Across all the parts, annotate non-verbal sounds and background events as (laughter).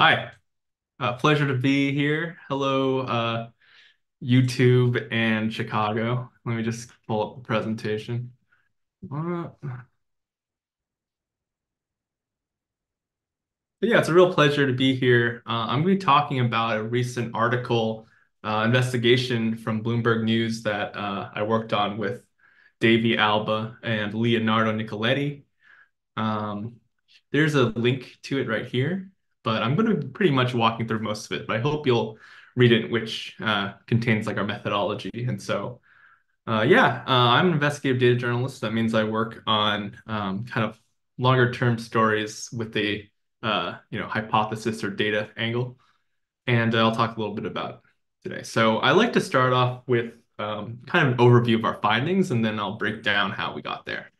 Hi, uh, pleasure to be here. Hello, uh, YouTube and Chicago. Let me just pull up the presentation. Uh, yeah, it's a real pleasure to be here. Uh, I'm going to be talking about a recent article, uh, investigation from Bloomberg News that uh, I worked on with Davey Alba and Leonardo Nicoletti. Um, there's a link to it right here but I'm going to be pretty much walking through most of it. But I hope you'll read it, which uh, contains like our methodology. And so, uh, yeah, uh, I'm an investigative data journalist. That means I work on um, kind of longer term stories with a uh, you know hypothesis or data angle, and I'll talk a little bit about today. So I like to start off with um, kind of an overview of our findings, and then I'll break down how we got there.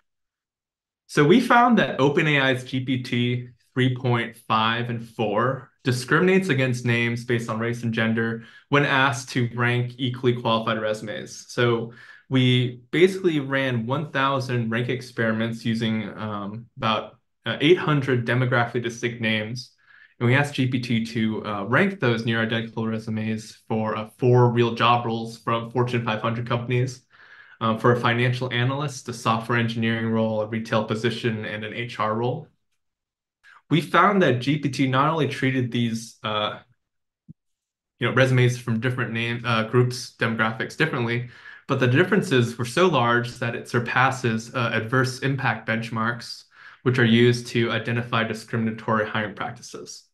So we found that OpenAI's GPT 3.5 and 4 discriminates against names based on race and gender when asked to rank equally qualified resumes. So we basically ran 1,000 rank experiments using um, about uh, 800 demographically distinct names. And we asked GPT to uh, rank those near identical resumes for uh, four real job roles from Fortune 500 companies. Um, for a financial analyst, a software engineering role, a retail position, and an HR role we found that GPT not only treated these uh, you know resumes from different name uh, groups demographics differently, but the differences were so large that it surpasses uh, adverse impact benchmarks, which are used to identify discriminatory hiring practices.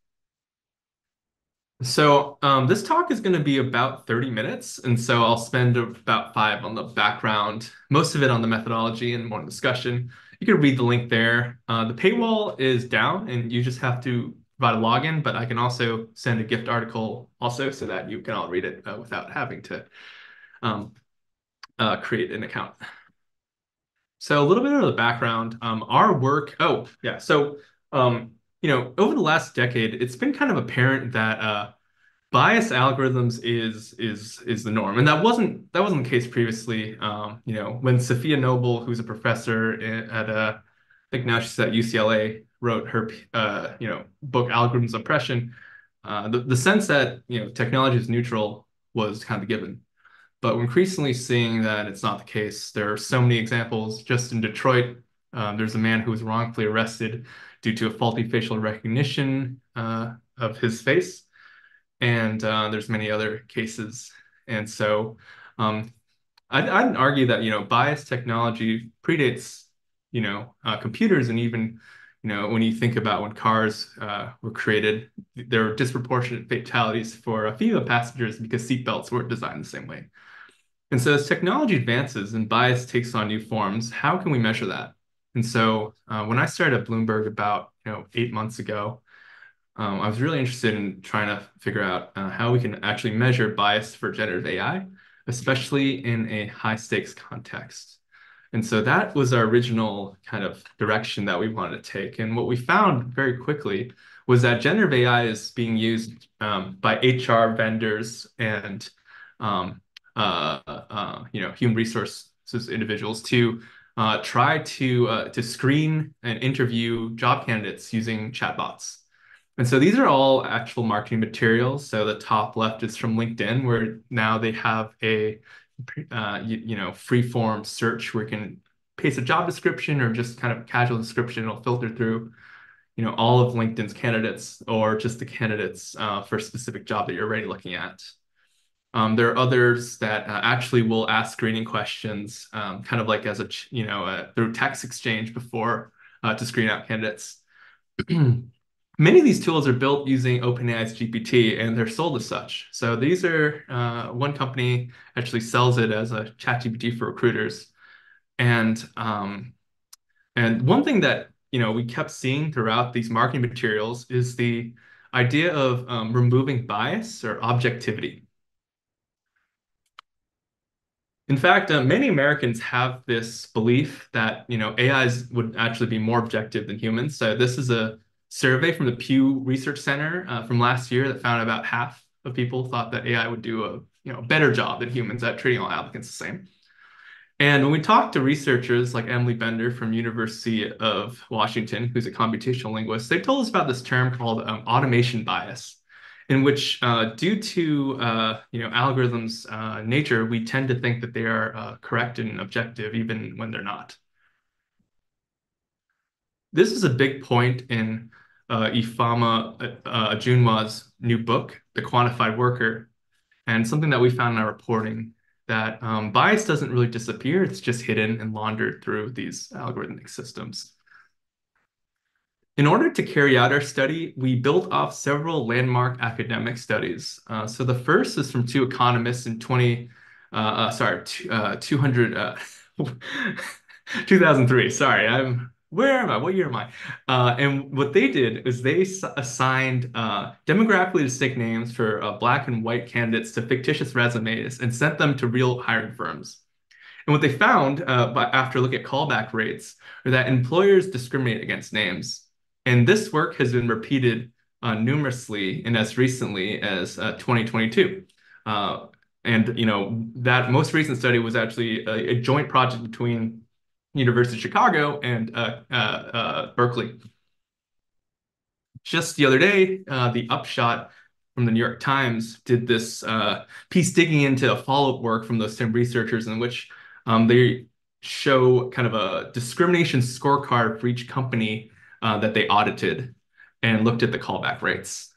So um, this talk is going to be about 30 minutes, and so I'll spend about five on the background, most of it on the methodology and more discussion, you can read the link there. Uh, the paywall is down and you just have to provide a login, but I can also send a gift article also so that you can all read it uh, without having to um, uh, create an account. So a little bit of the background, um, our work, oh yeah, so um, you know, over the last decade, it's been kind of apparent that uh, bias algorithms is is is the norm, and that wasn't that wasn't the case previously. Um, you know, when Safiya Noble, who's a professor at uh, I think now she's at UCLA, wrote her uh, you know book Algorithms Oppression, uh, the the sense that you know technology is neutral was kind of given, but we're increasingly seeing that it's not the case. There are so many examples. Just in Detroit, um, there's a man who was wrongfully arrested due to a faulty facial recognition uh, of his face and uh, there's many other cases. And so um, I'd, I'd, argue that, you know, bias technology predates, you know, uh, computers and even, you know, when you think about when cars uh, were created, there were disproportionate fatalities for female passengers because seatbelts weren't designed the same way. And so as technology advances and bias takes on new forms, how can we measure that? And so uh, when I started at Bloomberg about, you know, eight months ago, um, I was really interested in trying to figure out uh, how we can actually measure bias for generative AI, especially in a high stakes context. And so that was our original kind of direction that we wanted to take. And what we found very quickly was that generative AI is being used um, by HR vendors and um, uh, uh, you know human resources individuals to uh, try to uh, to screen and interview job candidates using chatbots. And so these are all actual marketing materials. So the top left is from LinkedIn, where now they have a uh, you, you know free form search where you can paste a job description or just kind of casual description. It'll filter through you know all of LinkedIn's candidates or just the candidates uh, for a specific job that you're already looking at. Um, there are others that uh, actually will ask screening questions, um, kind of like as a you know uh, through text exchange before uh, to screen out candidates. (clears throat) many of these tools are built using OpenAI's GPT and they're sold as such. So these are uh, one company actually sells it as a chat GPT for recruiters. And um, and one thing that you know we kept seeing throughout these marketing materials is the idea of um, removing bias or objectivity. In fact, uh, many Americans have this belief that you know AIs would actually be more objective than humans. So this is a survey from the Pew Research Center uh, from last year that found about half of people thought that AI would do a you know better job than humans at treating all applicants the same. And when we talked to researchers like Emily Bender from University of Washington, who's a computational linguist, they told us about this term called um, automation bias, in which, uh, due to uh, you know algorithms' uh, nature, we tend to think that they are uh, correct and objective even when they're not. This is a big point in uh, Ifeoma uh, Ajunwa's new book, The Quantified Worker, and something that we found in our reporting that um, bias doesn't really disappear. It's just hidden and laundered through these algorithmic systems. In order to carry out our study, we built off several landmark academic studies. Uh, so the first is from two economists in 20, uh, uh, sorry, uh, 200, (laughs) 2003. Sorry, I'm where am I? What year am I? Uh, and what they did is they assigned uh, demographically distinct names for uh, black and white candidates to fictitious resumes and sent them to real hiring firms. And what they found uh, after looking at callback rates are that employers discriminate against names. And this work has been repeated uh, numerously and as recently as uh, 2022. and you know that most recent study was actually a, a joint project between University of Chicago and uh, uh, uh, Berkeley. Just the other day, the Upshot from the New York Times did this piece digging into a follow-up work from those same researchers in which um, they show kind of a discrimination scorecard for each company uh, that they audited and looked at the callback rates.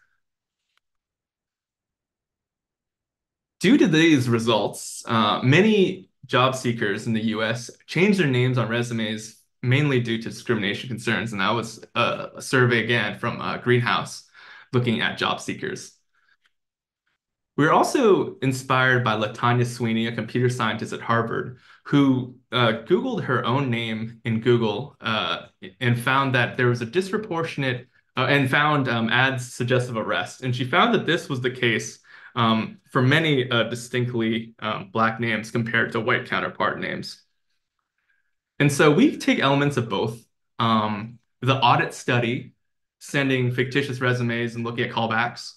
Due to these results, uh, many job seekers in the US change their names on resumes mainly due to discrimination concerns. And that was a, a survey again from uh, Greenhouse looking at job seekers. We were also inspired by Latanya Sweeney, a computer scientist at Harvard, who uh, Googled her own name in Google uh, and found that there was a disproportionate uh, and found um, ads suggestive arrest. And she found that this was the case um, for many uh, distinctly um, Black names compared to white counterpart names. And so we take elements of both. Um, the audit study, sending fictitious resumes and looking at callbacks,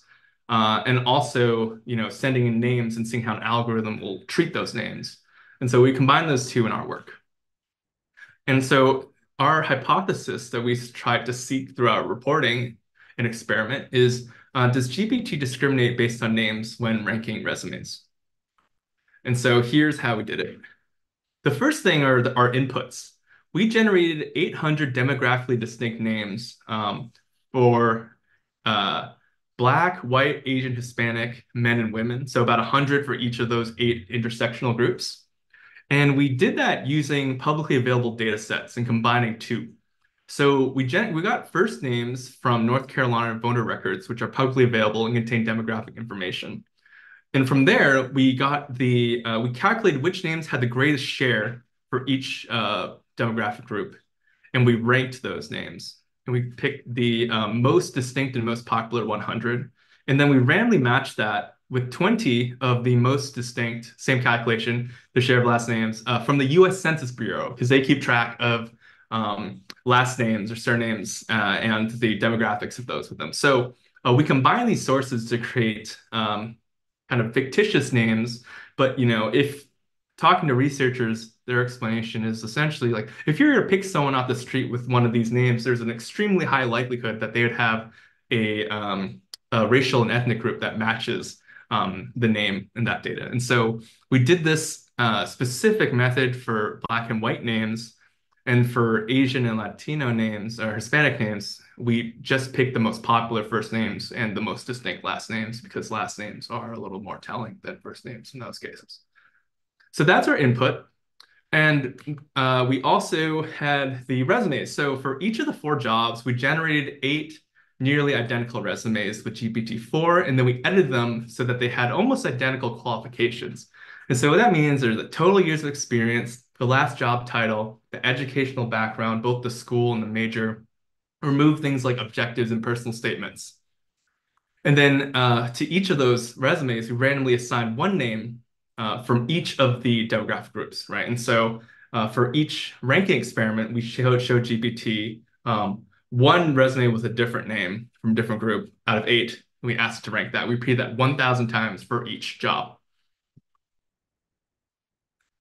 uh, and also, you know, sending in names and seeing how an algorithm will treat those names. And so we combine those two in our work. And so our hypothesis that we tried to seek through our reporting and experiment is uh, does GPT discriminate based on names when ranking resumes? And so here's how we did it. The first thing are the, our inputs. We generated 800 demographically distinct names um, for uh, Black, white, Asian, Hispanic, men and women. So about 100 for each of those eight intersectional groups. And we did that using publicly available data sets and combining two. So we gen- we got first names from North Carolina voter records, which are publicly available and contain demographic information. And from there, we got the uh, we calculated which names had the greatest share for each uh, demographic group, and we ranked those names. And we picked the um, most distinct and most popular 100, and then we randomly matched that with 20 of the most distinct, same calculation, the share of last names uh, from the U.S. Census Bureau, because they keep track of um, last names or surnames uh, and the demographics of those with them. So uh, we combine these sources to create um, kind of fictitious names. But you know, if talking to researchers, their explanation is essentially like if you're to pick someone off the street with one of these names, there's an extremely high likelihood that they would have a, um, a racial and ethnic group that matches um, the name in that data. And so we did this uh, specific method for black and white names and for Asian and Latino names or Hispanic names, we just pick the most popular first names and the most distinct last names because last names are a little more telling than first names in those cases. So that's our input. And uh, we also had the resumes. So for each of the four jobs, we generated eight nearly identical resumes with GPT-4, and then we edited them so that they had almost identical qualifications. And so what that means is the total years of experience, the last job title, the educational background, both the school and the major, remove things like objectives and personal statements. And then uh, to each of those resumes, we randomly assign one name uh, from each of the demographic groups, right? And so uh, for each ranking experiment, we showed, showed GPT um, one resume with a different name from different group out of eight. We asked to rank that. We repeated that 1,000 times for each job.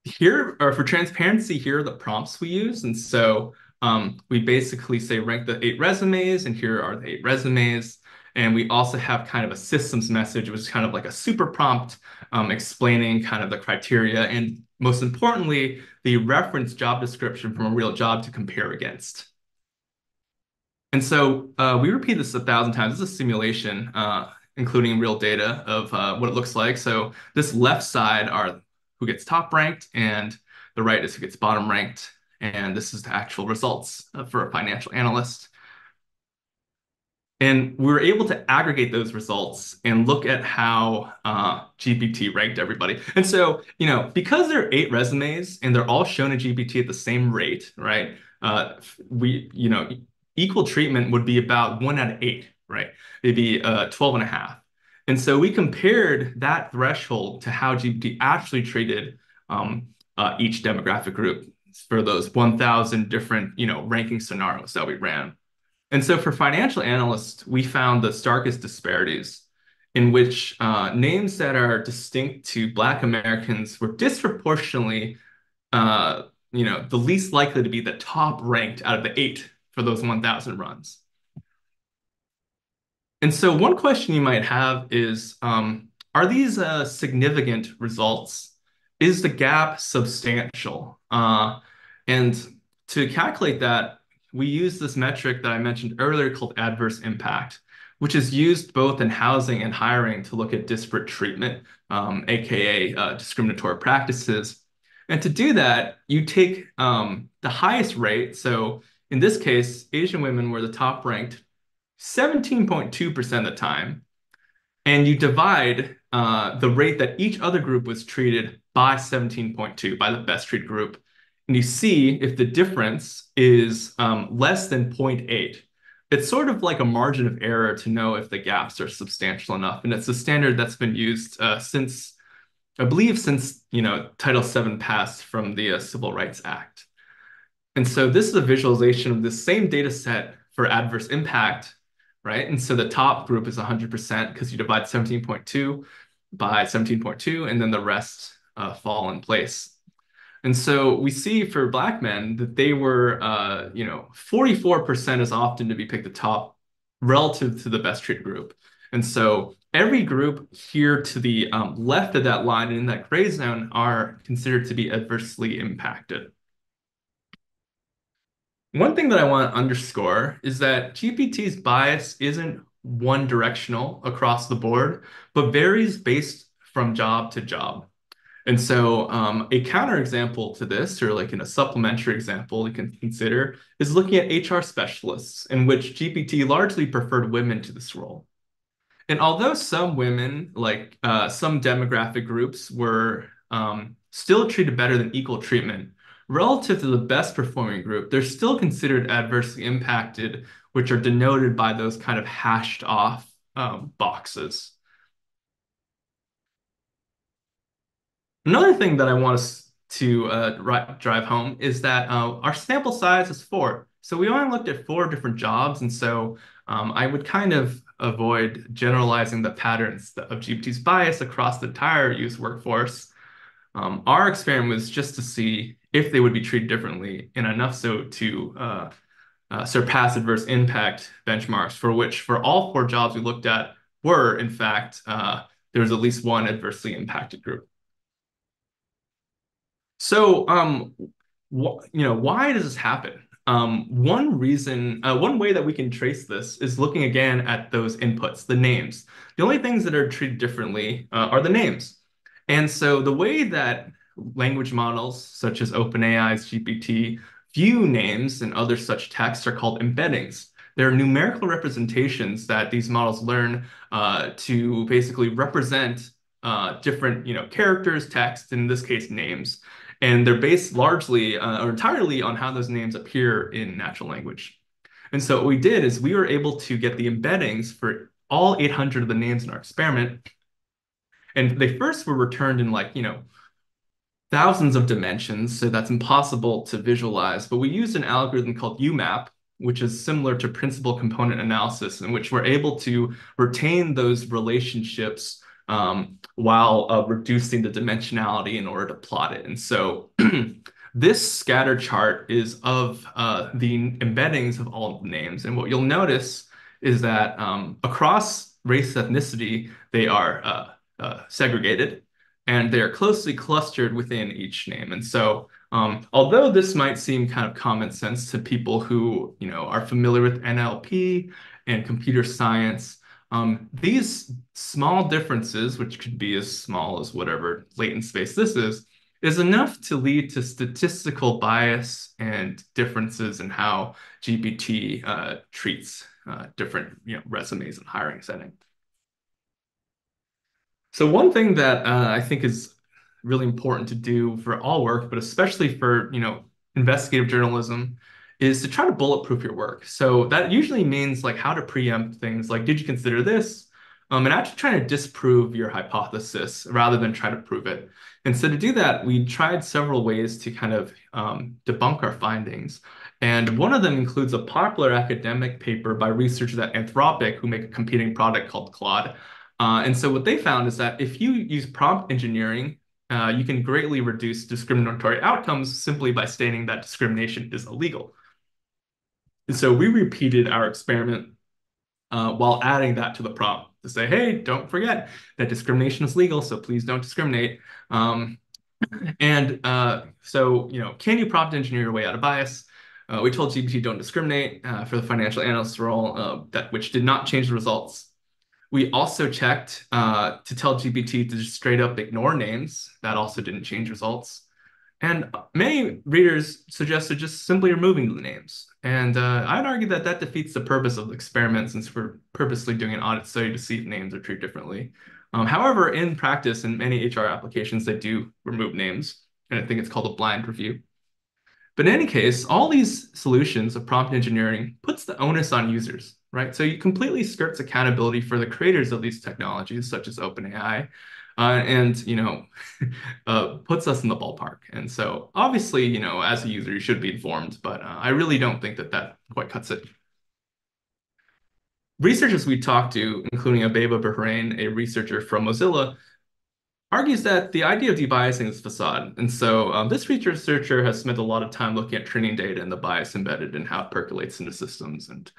Here, or for transparency, here are the prompts we use. And so um, we basically say rank the eight resumes, and here are the eight resumes. And we also have kind of a systems message, which is kind of like a super prompt um, explaining kind of the criteria and most importantly, the reference job description from a real job to compare against. And so uh, we repeat this a thousand times. This is a simulation, uh, including real data of uh, what it looks like. So this left side are who gets top ranked, and the right is who gets bottom ranked. And this is the actual results uh, for a financial analyst. And we were able to aggregate those results and look at how uh, GPT ranked everybody. And so, you know, because there are eight resumes and they're all shown in GPT at the same rate, right? Uh, we, you know, equal treatment would be about one out of eight, right? It'd uh, 12 and a half. And so we compared that threshold to how GPT actually treated um, uh, each demographic group for those 1,000 different, you know, ranking scenarios that we ran. And so for financial analysts, we found the starkest disparities in which uh, names that are distinct to Black Americans were disproportionately, uh, you know, the least likely to be the top ranked out of the eight for those 1,000 runs. And so one question you might have is, um, are these uh, significant results? Is the gap substantial? Uh, and to calculate that, we use this metric that I mentioned earlier called adverse impact, which is used both in housing and hiring to look at disparate treatment, um, aka uh, discriminatory practices. And to do that, you take um, the highest rate. So in this case, Asian women were the top ranked 17.2% of the time. And you divide uh, the rate that each other group was treated by 17.2 by the best treated group and you see if the difference is um, less than 0.8. It's sort of like a margin of error to know if the gaps are substantial enough. And it's a standard that's been used uh, since, I believe, since you know Title VII passed from the uh, Civil Rights Act. And so this is a visualization of the same data set for adverse impact, right? And so the top group is 100% because you divide 17.2 by 17.2, and then the rest uh, fall in place. And so we see for black men that they were, uh, you know, 44% as often to be picked the top relative to the best treated group. And so every group here to the um, left of that line in that gray zone are considered to be adversely impacted. One thing that I want to underscore is that GPT's bias isn't one directional across the board, but varies based from job to job. And so um, a counterexample to this, or like in a supplementary example you can consider, is looking at HR specialists, in which GPT largely preferred women to this role. And although some women, like uh, some demographic groups, were um, still treated better than equal treatment, relative to the best performing group, they're still considered adversely impacted, which are denoted by those kind of hashed off um, boxes. Another thing that I want us to uh, drive home is that uh, our sample size is four. So we only looked at four different jobs. And so um, I would kind of avoid generalizing the patterns of GPT's bias across the entire youth workforce. Um, our experiment was just to see if they would be treated differently and enough so to uh, uh, surpass adverse impact benchmarks for which for all four jobs we looked at were in fact uh, there was at least one adversely impacted group. So, um, you know, why does this happen? Um, one reason, uh, one way that we can trace this is looking again at those inputs, the names. The only things that are treated differently uh, are the names. And so the way that language models, such as OpenAI's GPT, view names and other such texts are called embeddings. They're numerical representations that these models learn uh, to basically represent uh, different, you know, characters, text, in this case, names and they're based largely uh, or entirely on how those names appear in natural language. And so what we did is we were able to get the embeddings for all 800 of the names in our experiment. And they first were returned in like, you know, thousands of dimensions, so that's impossible to visualize. But we used an algorithm called UMAP, which is similar to principal component analysis, in which we're able to retain those relationships um, while uh, reducing the dimensionality in order to plot it. And so (clears throat) this scatter chart is of uh, the embeddings of all names. And what you'll notice is that um, across race ethnicity, they are uh, uh, segregated and they're closely clustered within each name. And so um, although this might seem kind of common sense to people who you know are familiar with NLP and computer science, um, these small differences, which could be as small as whatever latent space this is, is enough to lead to statistical bias and differences in how GPT uh, treats uh, different you know, resumes and hiring setting. So one thing that uh, I think is really important to do for all work, but especially for, you know, investigative journalism, is to try to bulletproof your work. So that usually means like how to preempt things like, did you consider this? Um, and actually trying to disprove your hypothesis rather than try to prove it. And so to do that, we tried several ways to kind of um, debunk our findings. And one of them includes a popular academic paper by researchers at Anthropic who make a competing product called Claude. Uh, and so what they found is that if you use prompt engineering uh, you can greatly reduce discriminatory outcomes simply by stating that discrimination is illegal. And so we repeated our experiment uh, while adding that to the prompt to say, hey, don't forget that discrimination is legal, so please don't discriminate. Um, and uh, so, you know, can you prompt engineer your way out of bias? Uh, we told GPT don't discriminate uh, for the financial analyst role, that which did not change the results. We also checked uh, to tell GPT to just straight up ignore names. That also didn't change results. And many readers suggested just simply removing the names. And uh, I'd argue that that defeats the purpose of the experiment since we're purposely doing an audit study to see if names are treated differently. Um, however, in practice, in many HR applications, they do remove names. And I think it's called a blind review. But in any case, all these solutions of prompt engineering puts the onus on users right? So it completely skirts accountability for the creators of these technologies, such as OpenAI, uh, and you know, (laughs) uh, puts us in the ballpark. And so obviously, you know, as a user, you should be informed, but uh, I really don't think that that quite cuts it. Researchers we talked to, including Abeba Birhane, a researcher from Mozilla, argues that the idea of debiasing is facade. And so um, this researcher has spent a lot of time looking at training data and the bias embedded and how it percolates into systems. And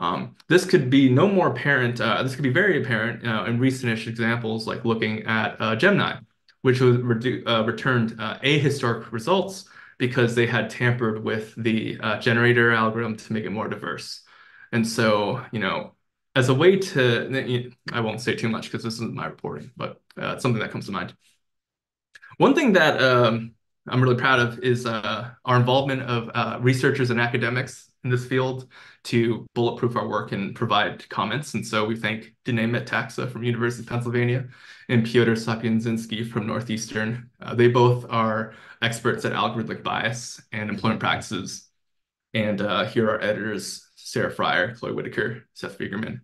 um, this could be no more apparent, uh, this could be very apparent uh, in recent examples like looking at uh, Gemini, which was uh, returned uh, ahistoric results because they had tampered with the generator algorithm to make it more diverse. And so, you know, as a way to, I won't say too much because this isn't my reporting, but it's something that comes to mind. One thing that um, I'm really proud of is our involvement of researchers and academics in this field to bulletproof our work and provide comments. And so we thank Danae Metaxa from University of Pennsylvania and Piotr Sapiezynski from Northeastern. Uh, they both are experts at algorithmic bias and employment practices. And uh, here are our editors, Sarah Frier, Chloe Whiteaker, Seth Fiegerman.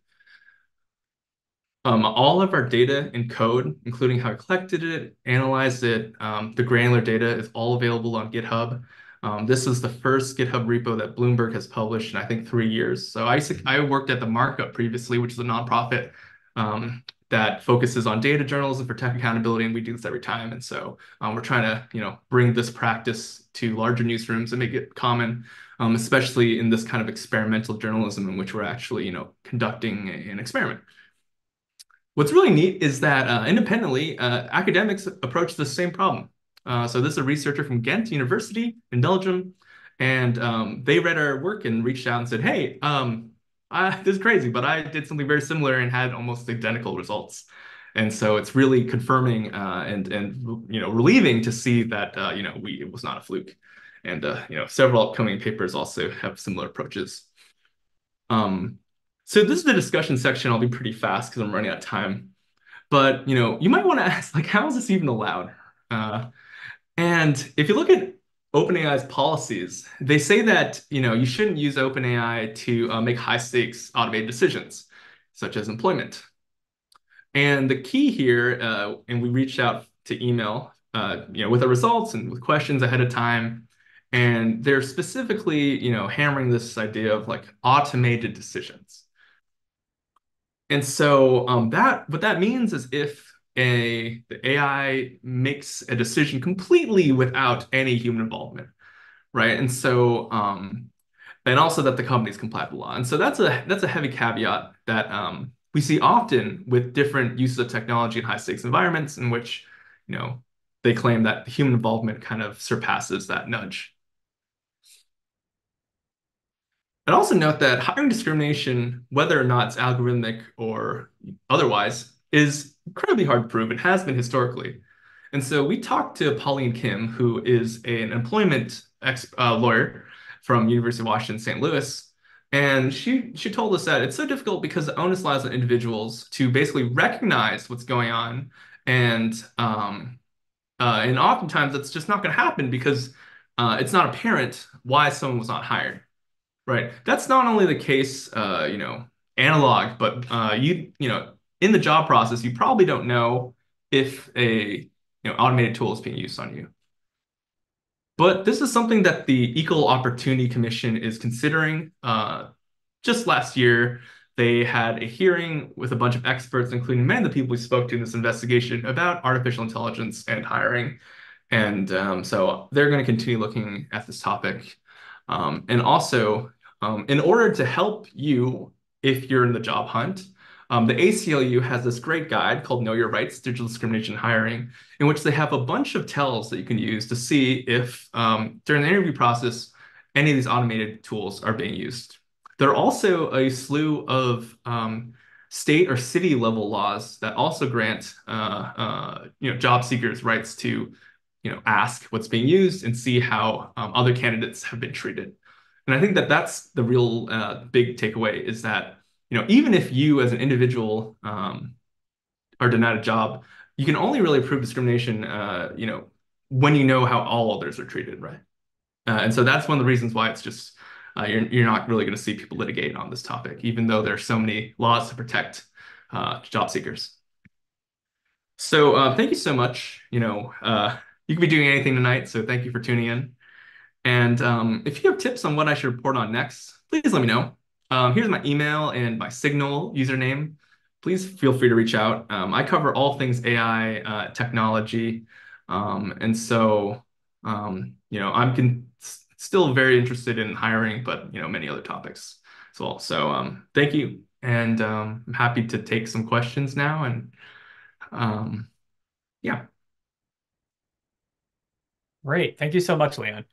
Um, all of our data and code, including how we collected it, analyzed it, um, the granular data is all available on GitHub. Um, this is the first GitHub repo that Bloomberg has published in, I think, three years. So I, I worked at the Markup previously, which is a nonprofit um, that focuses on data journalism for tech accountability, and we do this every time. And so um, we're trying to, you know, bring this practice to larger newsrooms and make it common, um, especially in this kind of experimental journalism in which we're actually, you know, conducting an experiment. What's really neat is that uh, independently, uh, academics approach the same problem. Uh, so this is a researcher from Ghent University in Belgium, and um, they read our work and reached out and said, "Hey, um, I, (laughs) this is crazy, but I did something very similar and had almost identical results." And so it's really confirming uh, and and you know relieving to see that uh, you know we it was not a fluke, and uh, you know several upcoming papers also have similar approaches. Um, so this is the discussion section. I'll be pretty fast because I'm running out of time. But you know, you might want to (laughs) ask, like, how is this even allowed? And if you look at OpenAI's policies, they say that you know you shouldn't use OpenAI to uh, make high stakes automated decisions, such as employment. And the key here, uh, and we reached out to email, uh, you know, with our results and with questions ahead of time, and they're specifically, you know, hammering this idea of like automated decisions. And so um, that what that means is if a the AI makes a decision completely without any human involvement, right? And so um, and also that the companies comply with the law. And so that's a that's a heavy caveat that um, we see often with different uses of technology in high stakes environments in which you know they claim that the human involvement kind of surpasses that nudge. And also note that hiring discrimination, whether or not it's algorithmic or otherwise, is incredibly hard to prove and has been historically. And so we talked to Pauline Kim, who is an employment ex, uh, lawyer from University of Washington, St. Louis. And she she told us that it's so difficult because the onus lies on individuals to basically recognize what's going on, and um, uh, and oftentimes that's just not going to happen because uh, it's not apparent why someone was not hired. Right. That's not only the case, uh, you know, analog, but uh, you you know, in the job process, you probably don't know if a you know automated tool is being used on you. But this is something that the Equal Opportunity Commission is considering. Uh, just last year, they had a hearing with a bunch of experts, including many of the people we spoke to in this investigation, about artificial intelligence and hiring. And um, so they're going to continue looking at this topic. Um, and also, um, in order to help you if you're in the job hunt, um, the ACLU has this great guide called Know Your Rights, Digital Discrimination Hiring, in which they have a bunch of tells that you can use to see if um, during the interview process, any of these automated tools are being used. There are also a slew of um, state or city level laws that also grant uh, uh, you know, job seekers rights to you know, ask what's being used and see how um, other candidates have been treated. And I think that that's the real uh, big takeaway is that you know even if you as an individual um, are denied a job, you can only really prove discrimination uh, you know when you know how all others are treated, right? Uh, and so that's one of the reasons why it's just uh, you're you're not really going to see people litigate on this topic, even though there are so many laws to protect uh, job seekers. So uh, thank you so much. You know, uh, you could be doing anything tonight, so thank you for tuning in. And um, if you have tips on what I should report on next, please let me know. Um, here's my email and my Signal username. Please feel free to reach out. Um, I cover all things AI uh, technology. Um, and so, um, you know, I'm can, still very interested in hiring, but, you know, many other topics as well. So um, thank you. And um, I'm happy to take some questions now. And yeah. Great. Thank you so much, Leon.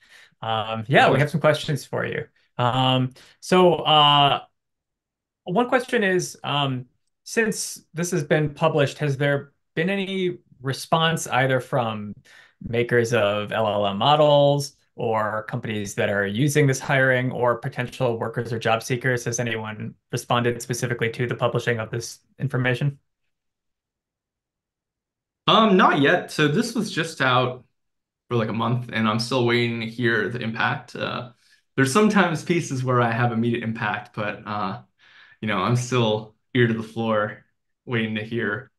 Um, yeah, we have some questions for you. Um, so uh, one question is, um, since this has been published, has there been any response either from makers of LLM models or companies that are using this hiring or potential workers or job seekers? Has anyone responded specifically to the publishing of this information? Um, not yet. So this was just out for like a month, and I'm still waiting to hear the impact. Uh, there's sometimes pieces where I have immediate impact, but uh, you know, I'm still ear to the floor, waiting to hear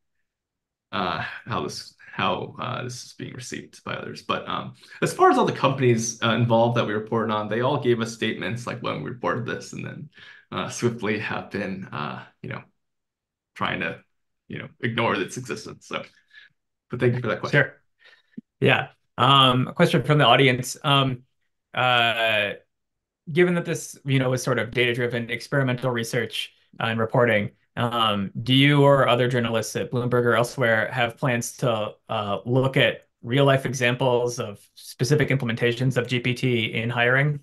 uh, how this how uh, this is being received by others. But um, as far as all the companies uh, involved that we reported on, they all gave us statements like when we reported this, and then uh, swiftly have been uh, you know trying to you know ignore its existence. So, but thank you for that question. Sure. Yeah. Um, a question from the audience. Um, uh, given that this, you know, is sort of data-driven experimental research and reporting, um, do you or other journalists at Bloomberg or elsewhere have plans to uh, look at real-life examples of specific implementations of GPT in hiring?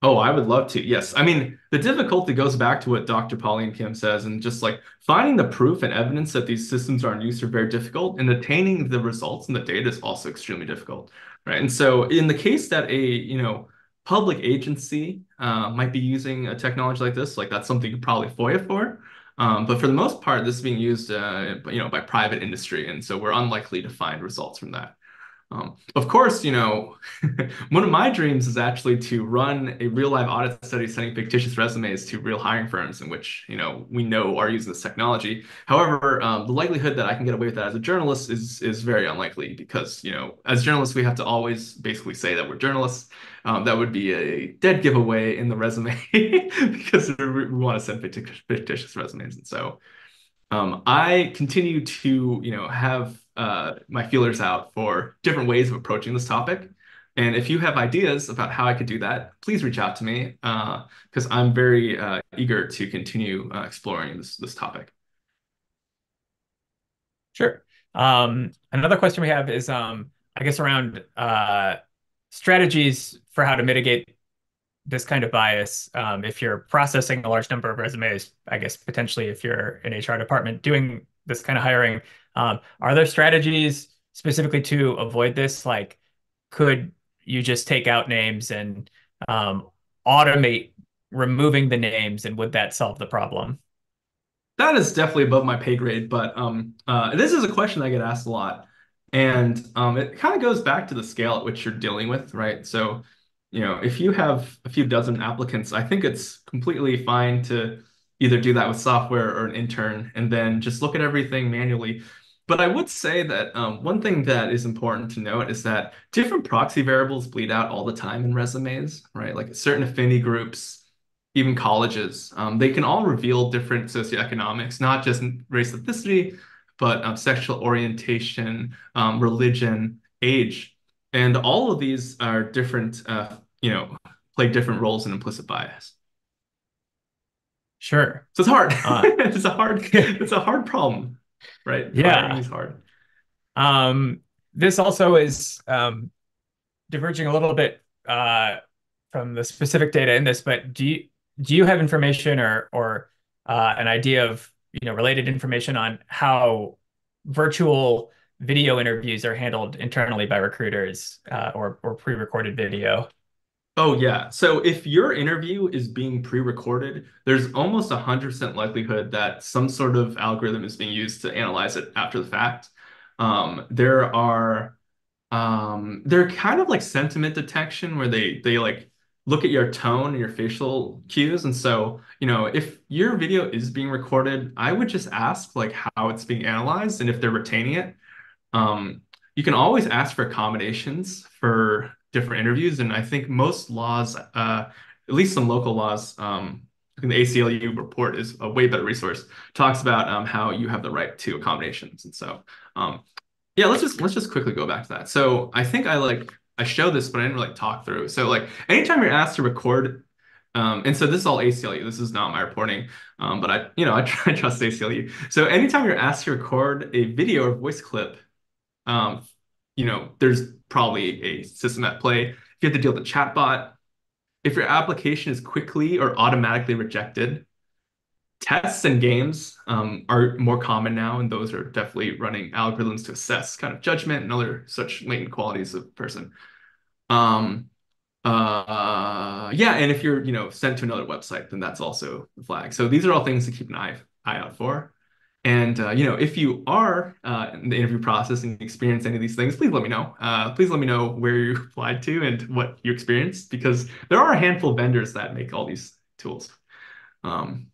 Oh, I would love to. Yes. I mean, the difficulty goes back to what Dr. Pauline Kim says, and just like finding the proof and evidence that these systems are in use are very difficult, and attaining the results and the data is also extremely difficult, right? And so, in the case that a you know public agency uh, might be using a technology like this, like that's something you probably FOIA for. Um, but for the most part, this is being used, uh, you know, by private industry, and so we're unlikely to find results from that. Um, of course, you know, (laughs) one of my dreams is actually to run a real live audit study sending fictitious resumes to real hiring firms in which, you know, we know are using this technology. However, um, the likelihood that I can get away with that as a journalist is is very unlikely because, you know, as journalists, we have to always basically say that we're journalists. Um, that would be a dead giveaway in the resume (laughs) because we want to send fictitious resumes. And so um, I continue to, you know, have uh, my feelers out for different ways of approaching this topic. And if you have ideas about how I could do that, please reach out to me because uh, I'm very uh, eager to continue uh, exploring this this topic. Sure. Um, another question we have is, um, I guess, around uh, strategies for how to mitigate this kind of bias. Um, if you're processing a large number of resumes, I guess potentially if you're an HR department doing this kind of hiring, um, are there strategies specifically to avoid this? Like, could you just take out names and um, automate removing the names, and would that solve the problem? That is definitely above my pay grade, but um, uh, this is a question I get asked a lot. And um, it kind of goes back to the scale at which you're dealing with, right? So, you know, if you have a few dozen applicants, I think it's completely fine to either do that with software or an intern and then just look at everything manually. But I would say that um, one thing that is important to note is that different proxy variables bleed out all the time in resumes, right? Like certain affinity groups, even colleges, um, they can all reveal different socioeconomics, not just race ethnicity, but um, sexual orientation, um, religion, age. And all of these are different, uh, you know, play different roles in implicit bias. Sure. So it's hard. Uh, (laughs) it's a hard, (laughs) it's a hard problem, right? Yeah. It's hard. Um, this also is um, diverging a little bit uh, from the specific data in this, but do you do you have information or or uh, an idea of you know related information on how virtual video interviews are handled internally by recruiters uh, or or pre-recorded video? Oh yeah. So if your interview is being pre-recorded, there's almost a hundred percent likelihood that some sort of algorithm is being used to analyze it after the fact. Um, there are um, they're kind of like sentiment detection where they they like look at your tone and your facial cues. And so, you know, if your video is being recorded, I would just ask like how it's being analyzed and if they're retaining it. Um, you can always ask for accommodations for different interviews. And I think most laws, uh, at least some local laws, um, I think the ACLU report is a way better resource, talks about um, how you have the right to accommodations. And so, um, yeah, let's just let's just quickly go back to that. So I think I like I show this, but I didn't really talk through. So like anytime you're asked to record, um, and so this is all ACLU. This is not my reporting, um, but I, you know, I (laughs) to trust ACLU. So anytime you're asked to record a video or voice clip, um, you know, there's probably a system at play. If you have to deal with a chatbot, if your application is quickly or automatically rejected, tests and games um, are more common now, and those are definitely running algorithms to assess kind of judgment and other such latent qualities of person. Um, uh, yeah, and if you're you know sent to another website, then that's also a flag. So these are all things to keep an eye eye out for. And uh, you know, if you are uh, in the interview process and experience any of these things, please let me know. Uh, please let me know where you (laughs) applied to and what you experienced, because there are a handful of vendors that make all these tools. Um,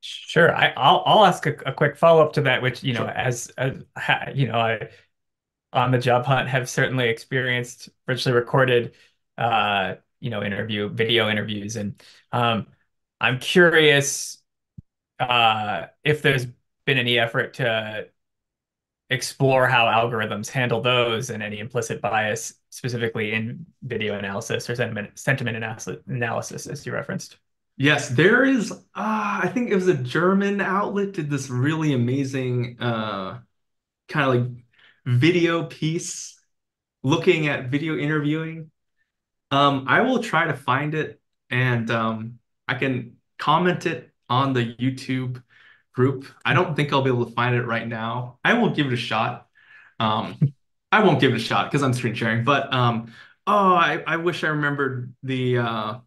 Sure. I, will I'll ask a, a quick follow up to that, which you know, sure. as, as you know, I on the job hunt have certainly experienced virtually recorded, uh, you know, interview video interviews, and um, I'm curious uh, if there's been any effort to explore how algorithms handle those and any implicit bias specifically in video analysis or sentiment sentiment analysis, analysis as you referenced. Yes, there is. Uh, I think it was a German outlet did this really amazing uh, kind of like video piece looking at video interviewing. Um, I will try to find it and um, I can comment it on the YouTube group. I don't think I'll be able to find it right now. I will give it a shot. Um, (laughs) I won't give it a shot because I'm screen sharing, but um, oh, I, I wish I remembered the uh,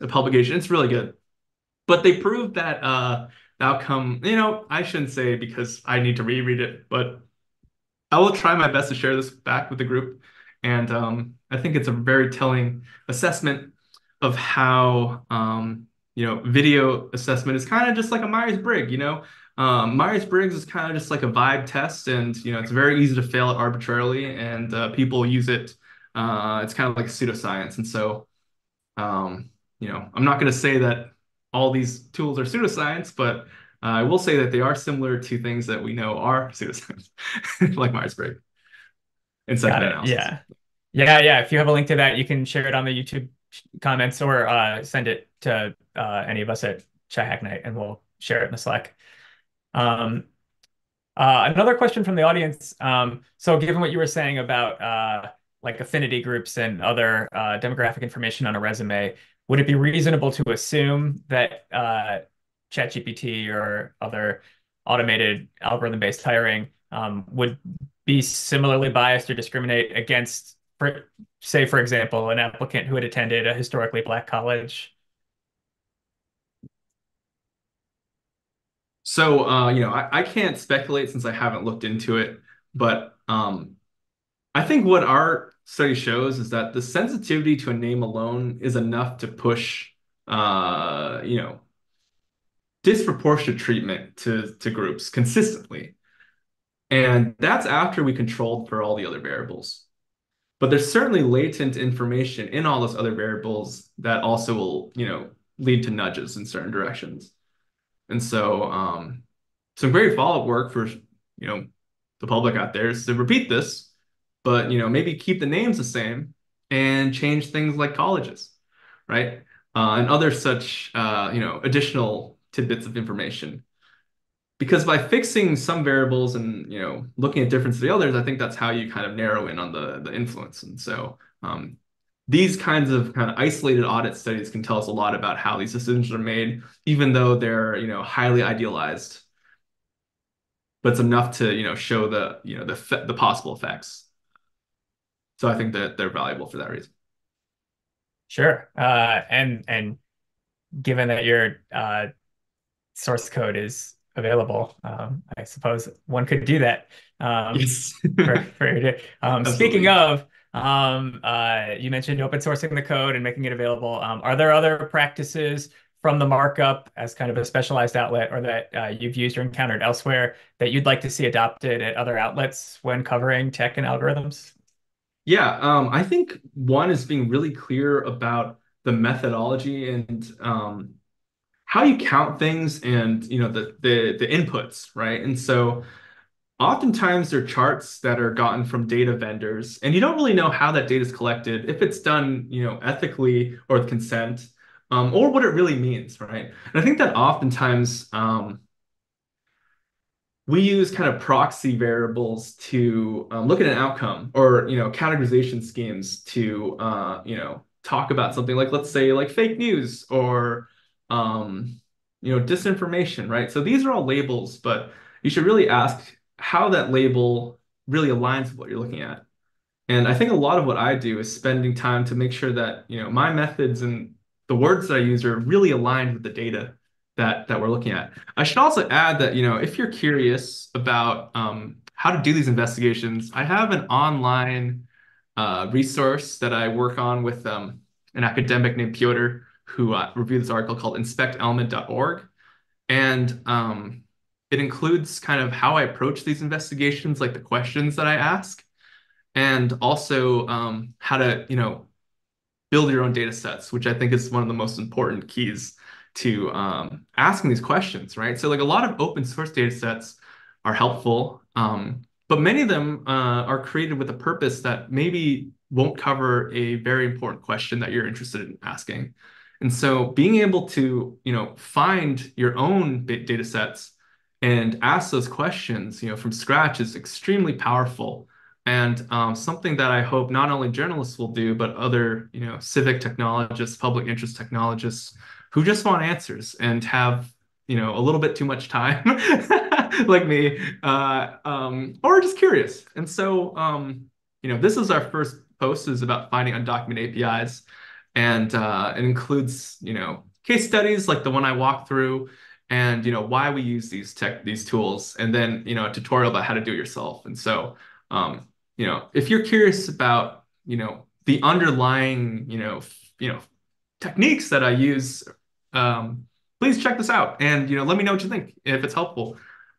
the publication. It's really good. But they proved that uh, the outcome, you know, I shouldn't say because I need to reread it, but I will try my best to share this back with the group. And um, I think it's a very telling assessment of how, um, you know, video assessment is kind of just like a Myers-Briggs, you know. Um, Myers-Briggs is kind of just like a vibe test, and you know it's very easy to fail it arbitrarily, and uh, people use it. Uh, it's kind of like pseudoscience, and so um, you know I'm not going to say that all these tools are pseudoscience, but Uh, I will say that they are similar to things that we know are (laughs) pseudoscience, like Myers-Briggs and sentiment analysis. Yeah. Yeah, yeah. If you have a link to that, you can share it on the YouTube comments or uh, send it to uh, any of us at Chi Hack Night, and we'll share it in the Slack. Um, uh, another question from the audience. Um, so, given what you were saying about uh, like affinity groups and other uh, demographic information on a resume, would it be reasonable to assume that uh, ChatGPT or other automated algorithm-based hiring um, would be similarly biased or discriminate against, for, say, for example, an applicant who had attended a historically black college? So, uh, you know, I, I can't speculate since I haven't looked into it, but um, I think what our study shows is that the sensitivity to a name alone is enough to push, uh, you know, disproportionate treatment to to groups consistently. And that's after we controlled for all the other variables. But there's certainly latent information in all those other variables that also will, you know, lead to nudges in certain directions. And so um, some great follow-up work for, you know, the public out there is to repeat this, but, you know, maybe keep the names the same and change things like colleges, right? Uh, and other such, uh, you know, additional tidbits of information because by fixing some variables and you know looking at difference to the others, I think that's how you kind of narrow in on the the influence. And so um, these kinds of kind of isolated audit studies can tell us a lot about how these decisions are made, even though they're you know highly idealized. But it's enough to you know show the you know the the possible effects. So I think that they're valuable for that reason. Sure, uh, and and given that your uh, source code is available. Um, I suppose one could do that. Um, yes. (laughs) for, for, um, speaking of, um, uh, you mentioned open sourcing the code and making it available. Um, are there other practices from the markup as kind of a specialized outlet or that uh, you've used or encountered elsewhere that you'd like to see adopted at other outlets when covering tech and algorithms? Yeah, um, I think one is being really clear about the methodology and um, how you count things and you know the the the inputs, right? And so oftentimes there are charts that are gotten from data vendors, and you don't really know how that data is collected, if it's done you know ethically or with consent, um, or what it really means, right? And I think that oftentimes um, we use kind of proxy variables to um, look at an outcome or you know categorization schemes to uh, you know talk about something like let's say like fake news or um, you know, disinformation, right? So these are all labels, but you should really ask how that label really aligns with what you're looking at. And I think a lot of what I do is spending time to make sure that, you know, my methods and the words that I use are really aligned with the data that that we're looking at. I should also add that, you know, if you're curious about um, how to do these investigations, I have an online uh, resource that I work on with um, an academic named Piotr who uh, reviewed this article called inspectelement.org. And um, it includes kind of how I approach these investigations, like the questions that I ask, and also um, how to, you know, build your own data sets, which I think is one of the most important keys to um, asking these questions, right? So like a lot of open source data sets are helpful, um, but many of them uh, are created with a purpose that maybe won't cover a very important question that you're interested in asking. And so being able to, you know, find your own data sets and ask those questions, you know, from scratch is extremely powerful and um, something that I hope not only journalists will do, but other, you know, civic technologists, public interest technologists who just want answers and have, you know, a little bit too much time, (laughs) like me, uh, um, or just curious. And so, um, you know, this is our first post is about finding undocumented APIs and uh, it includes you know case studies like the one I walked through, and you know why we use these tech these tools, and then you know a tutorial about how to do it yourself. And so um, you know if you're curious about you know the underlying you know you know techniques that I use, um, please check this out and you know let me know what you think if it's helpful.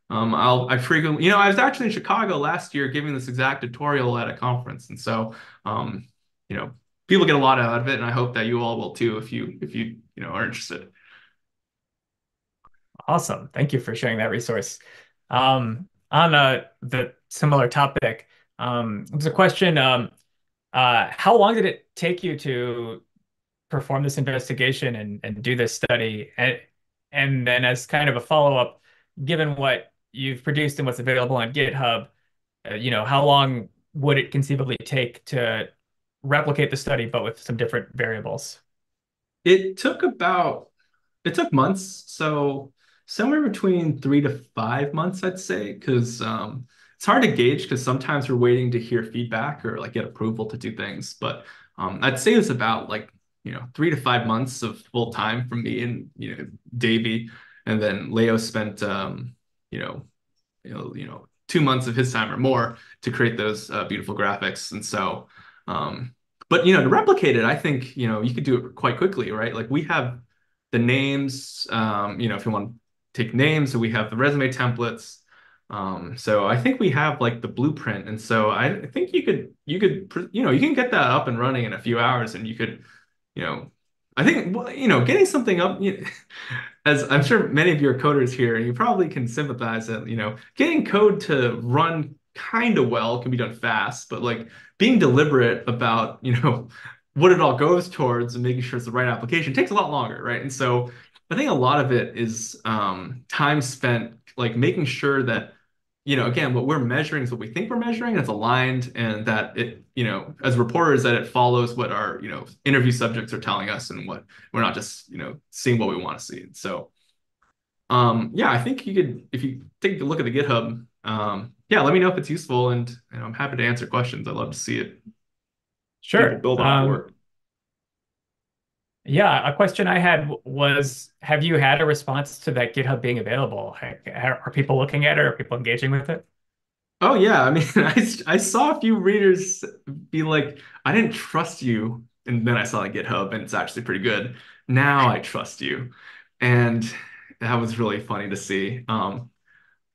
Um, I'll I frequently you know I was actually in Chicago last year giving this exact tutorial at a conference, and so um, you know people get a lot out of it, and I hope that you all will too if you if you you know are interested. Awesome. Thank you for sharing that resource. Um, on uh, the similar topic, um, was a question. Um, uh, how long did it take you to perform this investigation and, and do this study? And, and then, as kind of a follow-up, given what you've produced and what's available on GitHub, uh, you know, how long would it conceivably take to replicate the study, but with some different variables? It took about it took months, so somewhere between three to five months, I'd say, because um, it's hard to gauge because sometimes we're waiting to hear feedback or like get approval to do things. But um, I'd say it's about like you know three to five months of full time from me and you know Davey, and then Leo spent um, you know you know you know two months of his time or more to create those uh, beautiful graphics, and so. Um, but you know to replicate it, I think you know you could do it quite quickly, right? Like we have the names, um, you know, if you want to take names, so we have the resume templates. Um, so I think we have like the blueprint, and so I, think you could you could you know you can get that up and running in a few hours, and you could you know I think you know getting something up. You know, (laughs) as I'm sure many of your coders here, and you probably can sympathize that you know getting code to run kind of well can be done fast, but like being deliberate about you know (laughs) what it all goes towards and making sure it's the right application takes a lot longer, right? And so I think a lot of it is um, time spent like making sure that you know again what we're measuring is what we think we're measuring it's aligned and that it you know as reporters that it follows what our you know interview subjects are telling us and what we're not just you know seeing what we want to see so um yeah i think you could if you take a look at the github um yeah let me know if it's useful and you know, i'm happy to answer questions i love to see it Sure. build on um, work yeah, a question I had was, have you had a response to that GitHub being available? Are people looking at it? Are people engaging with it? Oh yeah, I mean, (laughs) I, I saw a few readers be like, I didn't trust you, and then I saw like GitHub, and it's actually pretty good. Now I trust you, and that was really funny to see. Um,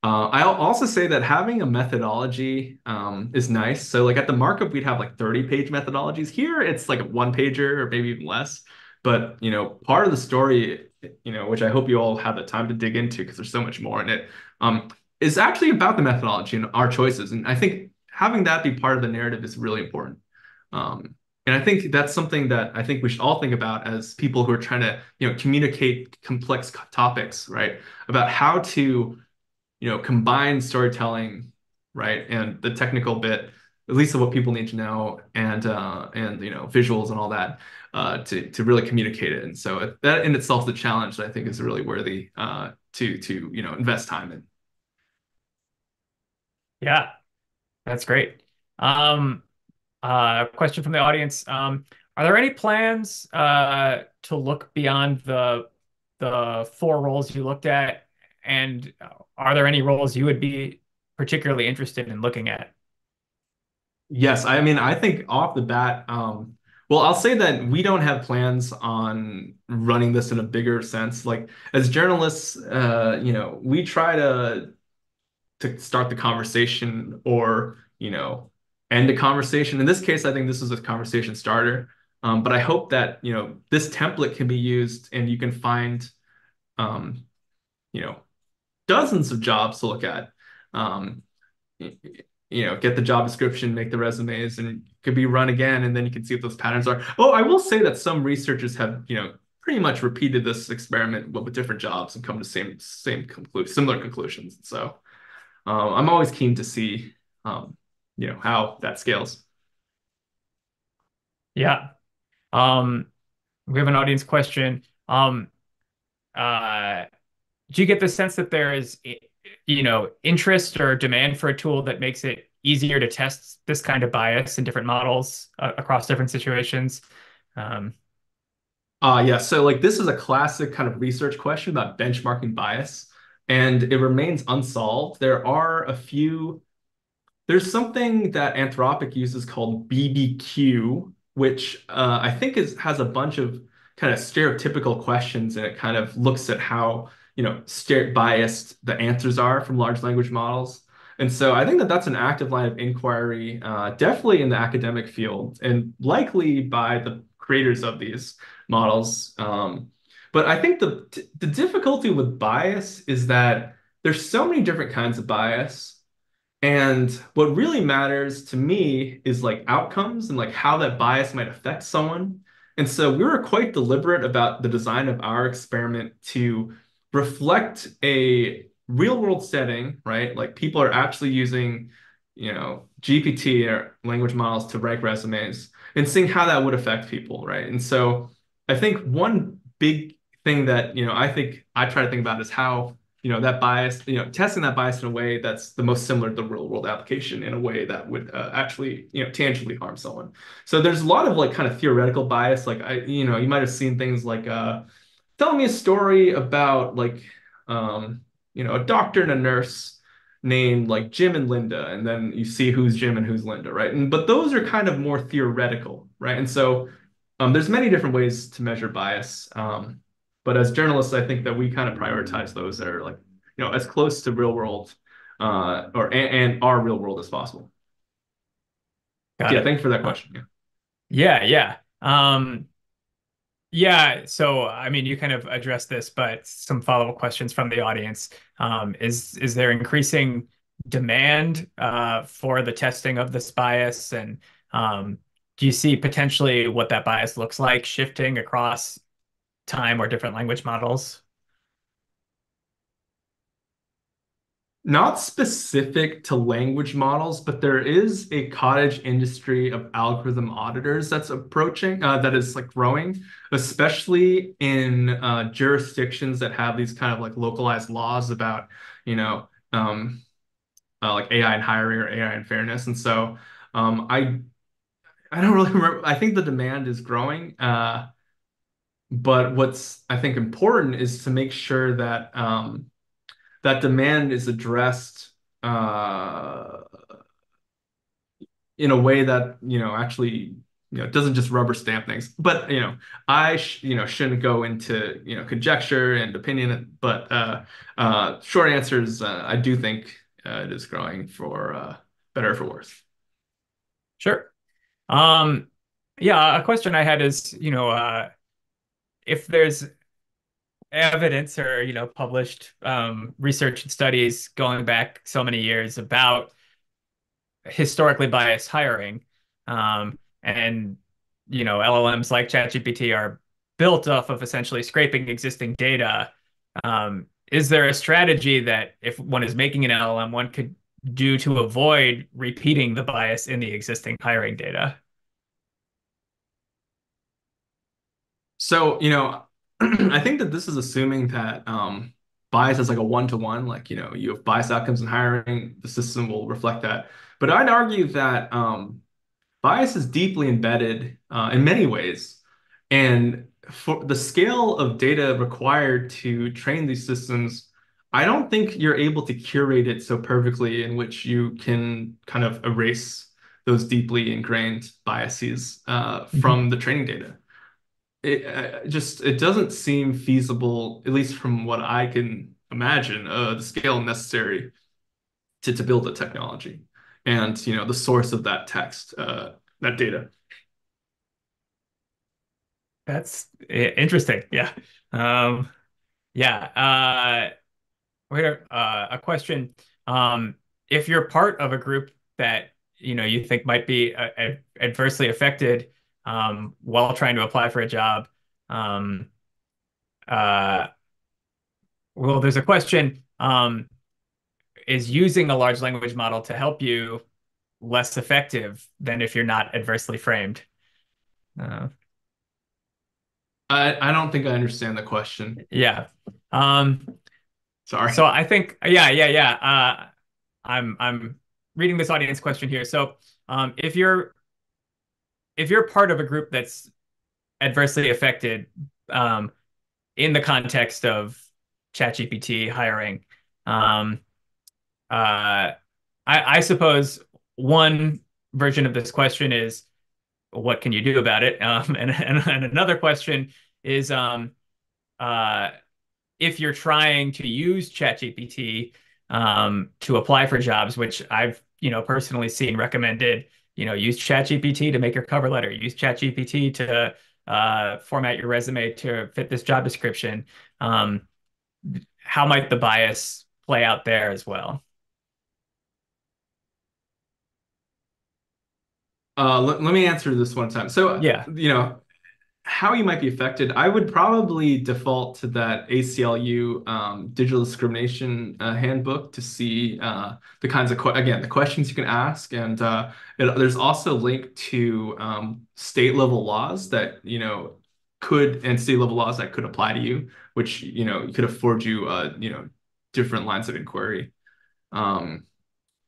uh, I'll also say that having a methodology um, is nice. So like at the markup, we'd have like 30 page methodologies. Here, it's like a one pager or maybe even less. But you know, part of the story, you know, which I hope you all have the time to dig into because there's so much more in it, um, is actually about the methodology and our choices. And I think having that be part of the narrative is really important. Um, and I think that's something that I think we should all think about as people who are trying to, you know, communicate complex topics, right? About how to, you know, combine storytelling, right, and the technical bit at least of what people need to know and uh, and you know visuals and all that uh, to to really communicate it. And so that in itself a challenge that I think is really worthy uh, to to you know invest time in. Yeah, that's great. Um, uh, question from the audience: um, Are there any plans uh, to look beyond the the four roles you looked at, and are there any roles you would be particularly interested in looking at? Yes, I mean, I think off the bat, um, well, I'll say that we don't have plans on running this in a bigger sense. Like as journalists, uh, you know, we try to to start the conversation or, you know, end a conversation. In this case, I think this is a conversation starter. Um, but I hope that, you know, this template can be used and you can find, um, you know, dozens of jobs to look at. Um, you know, get the job description, make the resumes, and could be run again, and then you can see what those patterns are. Oh, I will say that some researchers have, you know, pretty much repeated this experiment with different jobs and come to same same similar conclusions. So um, I'm always keen to see, um, you know, how that scales. Yeah. Um, we have an audience question. Um, uh, do you get the sense that there is you know, interest or demand for a tool that makes it easier to test this kind of bias in different models uh, across different situations? Um, uh, yeah, so like this is a classic kind of research question about benchmarking bias, and it remains unsolved. There are a few, there's something that Anthropic uses called BBQ, which uh, I think is has a bunch of kind of stereotypical questions, and it kind of looks at how you know, biased the answers are from large language models. And so I think that that's an active line of inquiry, uh, definitely in the academic field and likely by the creators of these models. Um, But I think the the difficulty with bias is that there's so many different kinds of bias. And what really matters to me is like outcomes and like how that bias might affect someone. And so we were quite deliberate about the design of our experiment to reflect a real world setting, right? Like people are actually using, you know, GPT or language models to write resumes and seeing how that would affect people, right? And so I think one big thing that, you know, I think I try to think about is how you know that bias you know testing that bias in a way that's the most similar to the real world application in a way that would uh, actually you know tangibly harm someone so there's a lot of like kind of theoretical bias like i you know you might have seen things like uh telling me a story about like um you know a doctor and a nurse named like jim and linda and then you see who's jim and who's linda right and but those are kind of more theoretical right and so um, there's many different ways to measure bias um, but as journalists, I think that we kind of prioritize those that are like, you know, as close to real world uh, or and, and our real world as possible. Got yeah, it. thanks for that question. Yeah. Yeah, yeah. Um, yeah, so I mean, you kind of addressed this, but some follow-up questions from the audience. Um, is is there increasing demand uh, for the testing of this bias, and um, do you see potentially what that bias looks like shifting across time or different language models? Not specific to language models, but there is a cottage industry of algorithm auditors that's approaching, uh, that is like growing, especially in uh, jurisdictions that have these kind of like localized laws about, you know, um, uh, like AI and hiring or AI and fairness. And so um, I I don't really remember. I think the demand is growing. Uh, but what's I think important is to make sure that um, that demand is addressed uh, in a way that you know actually you know doesn't just rubber stamp things. But you know I you know shouldn't go into you know conjecture and opinion. But uh, uh, short answer is uh, I do think uh, it is growing for uh, better or for worse. Sure. Um, yeah, a question I had is, you know, uh, if there's evidence or you know published um, research and studies going back so many years about historically biased hiring um, and you know LLMs like ChatGPT are built off of essentially scraping existing data. Um, is there a strategy that if one is making an LLM, one could do to avoid repeating the bias in the existing hiring data? So, you know, (clears throat) I think that this is assuming that um, bias is like a one-to-one, like, you know, you have bias outcomes in hiring, the system will reflect that. But I'd argue that um, bias is deeply embedded uh, in many ways. And for the scale of data required to train these systems, I don't think you're able to curate it so perfectly in which you can kind of erase those deeply ingrained biases uh, mm-hmm. from the training data it uh, just it doesn't seem feasible, at least from what I can imagine, uh, the scale necessary to to build a technology, and you know the source of that text, uh, that data. That's interesting. Yeah. Um, yeah. Uh, wait, uh, a question. Um, if you're part of a group that you know you think might be uh, adversely affected um, while trying to apply for a job. Um, uh, well, there's a question. Um, is using a large language model to help you less effective than if you're not adversely framed? Uh, I, I don't think I understand the question. Yeah. Um, Sorry. So I think, yeah, yeah, yeah. Uh, I'm I'm reading this audience question here. So um, if you're if you're part of a group that's adversely affected um, in the context of ChatGPT hiring, um, uh, I, I, suppose one version of this question is, what can you do about it? Um, (laughs) and, and, and, another question is, um, uh, if you're trying to use ChatGPT um, to apply for jobs, which I've you know personally seen recommended you know, use ChatGPT to make your cover letter, use ChatGPT to uh, format your resume to fit this job description, um, how might the bias play out there as well? Uh, let, let me answer this one time. So, yeah, you know, how you might be affected, I would probably default to that ACLU um, digital discrimination uh, handbook to see uh, the kinds of again the questions you can ask, and uh, it, there's also a link to um, state level laws that you know could and state level laws that could apply to you, which you know could afford you uh, you know different lines of inquiry. Um,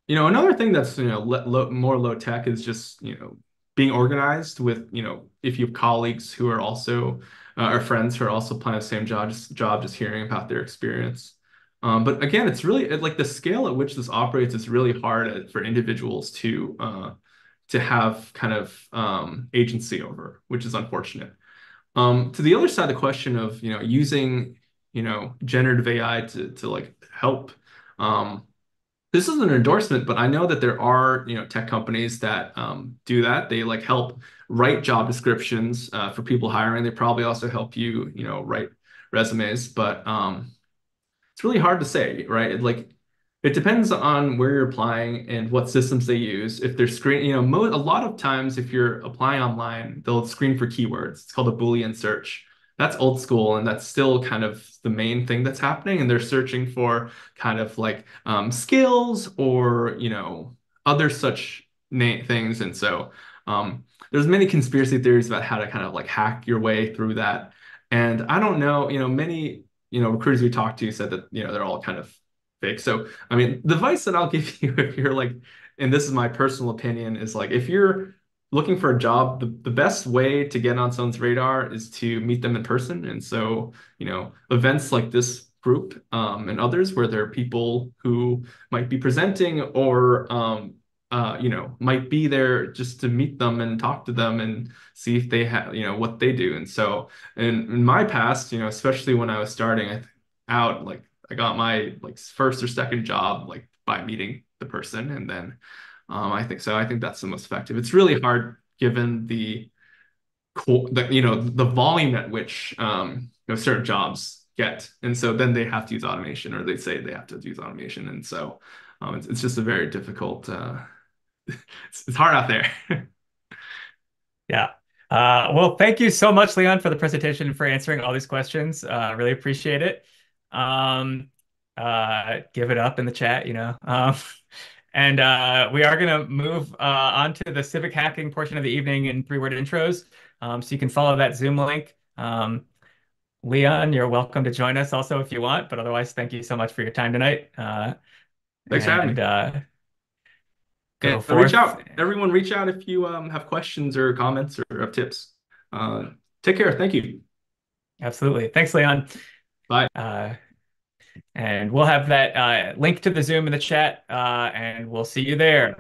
you know, another thing that's you know lo more low tech is just you know being organized with, you know, if you have colleagues who are also uh, or friends who are also applying the same job, just job, just hearing about their experience. Um, but again, it's really like the scale at which this operates is really hard for individuals to uh, to have kind of um, agency over, which is unfortunate. Um, to the other side, the question of you know using you know generative AI to to like help um, this is an endorsement, but I know that there are, you know, tech companies that um, do that. They like help write job descriptions uh, for people hiring. They probably also help you, you know, write resumes, but um, it's really hard to say, right? Like it depends on where you're applying and what systems they use. If they're screen, you know, mo a lot of times if you're applying online, they'll screen for keywords. It's called a Boolean search that's old school and that's still kind of the main thing that's happening and they're searching for kind of like um, skills or you know other such things and so um, there's many conspiracy theories about how to kind of like hack your way through that. And i don't know you know many you know recruiters we talked to said that you know they're all kind of fake. So i mean the advice that i'll (laughs) give you if you're like and this is my personal opinion is like if you're looking for a job, the, the best way to get on someone's radar is to meet them in person. And so, you know, events like this group um, and others where there are people who might be presenting or, um, uh, you know, might be there just to meet them and talk to them and see if they have, you know, what they do. And so, in, in my past, you know, especially when I was starting out, like I got my like first or second job like by meeting the person and then um, I think so. I think that's the most effective. It's really hard given the, the you know the volume at which um, you know certain jobs get, and so then they have to use automation, or they say they have to use automation, and so um, it's, it's just a very difficult. Uh, (laughs) it's, it's hard out there. (laughs) yeah. Uh, well, thank you so much, Leon, for the presentation for answering all these questions. Uh, really appreciate it. Um, uh, give it up in the chat, you know. Um, (laughs) and uh, we are going to move uh, on to the civic hacking portion of the evening in three word intros. Um, so you can follow that Zoom link. Um, Leon, you're welcome to join us also if you want. But otherwise, thank you so much for your time tonight. Uh, Thanks for having me. Uh, go and reach out. Everyone, reach out if you um, have questions or comments or have tips. Uh, take care. Thank you. Absolutely. Thanks, Leon. Bye. And we'll have that uh, link to the Zoom in the chat, uh, and we'll see you there.